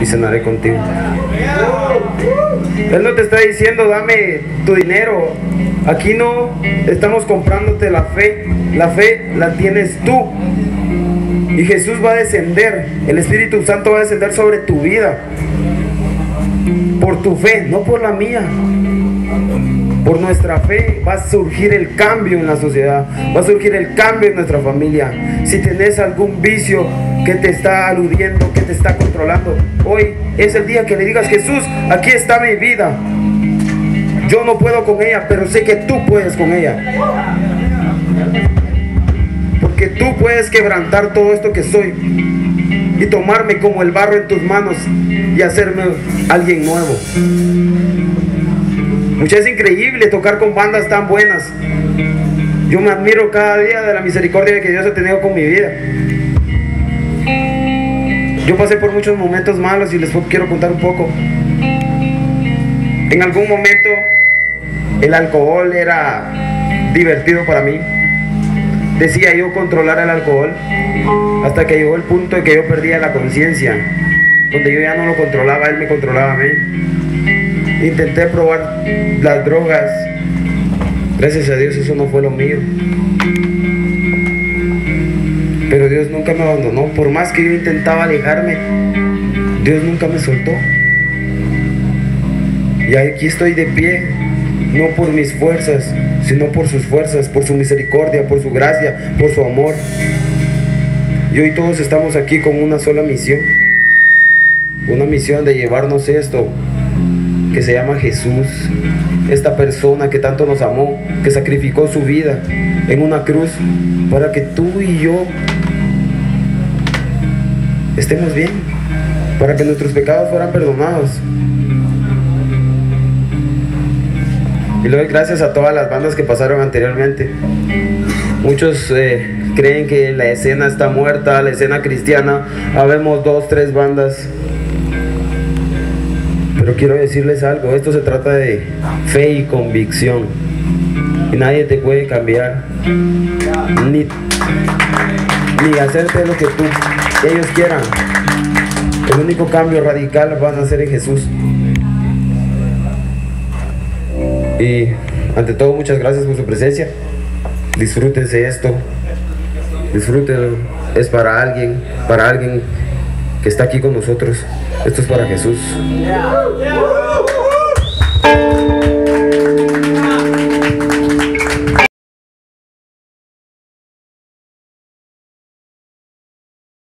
y cenaré contigo. Él no te está diciendo, dame tu dinero. Aquí no estamos comprándote la fe. La fe la tienes tú. Y Jesús va a descender. El Espíritu Santo va a descender sobre tu vida. Por tu fe, no por la mía. Por nuestra fe va a surgir el cambio en la sociedad, va a surgir el cambio en nuestra familia. Si tenés algún vicio que te está aludiendo, que te está controlando, hoy es el día que le digas, Jesús, aquí está mi vida. Yo no puedo con ella, pero sé que tú puedes con ella. Porque tú puedes quebrantar todo esto que soy y tomarme como el barro en tus manos y hacerme alguien nuevo. Muchas es increíble tocar con bandas tan buenas. Yo me admiro cada día de la misericordia que Dios ha tenido con mi vida. Yo pasé por muchos momentos malos y les quiero contar un poco. En algún momento el alcohol era divertido para mí. Decía yo controlar el alcohol hasta que llegó el punto de que yo perdía la conciencia, donde yo ya no lo controlaba, él me controlaba a mí. Intenté probar las drogas. Gracias a Dios eso no fue lo mío. Pero Dios nunca me abandonó. Por más que yo intentaba alejarme, Dios nunca me soltó. Y aquí estoy de pie, no por mis fuerzas, sino por sus fuerzas, por su misericordia, por su gracia, por su amor. Y hoy todos estamos aquí con una sola misión. Una misión de llevarnos esto que se llama Jesús, esta persona que tanto nos amó, que sacrificó su vida en una cruz para que tú y yo estemos bien, para que nuestros pecados fueran perdonados. Y le doy gracias a todas las bandas que pasaron anteriormente. Muchos eh, creen que la escena está muerta, la escena cristiana. Habemos dos, tres bandas pero quiero decirles algo, esto se trata de fe y convicción. Y nadie te puede cambiar, ni, hacerte lo que tú, ellos quieran. El único cambio radical van a hacer en Jesús. Y ante todo, muchas gracias por su presencia. Disfrútense esto. Disfrútenlo. Es para alguien, para alguien que está aquí con nosotros. Esto es para Jesús.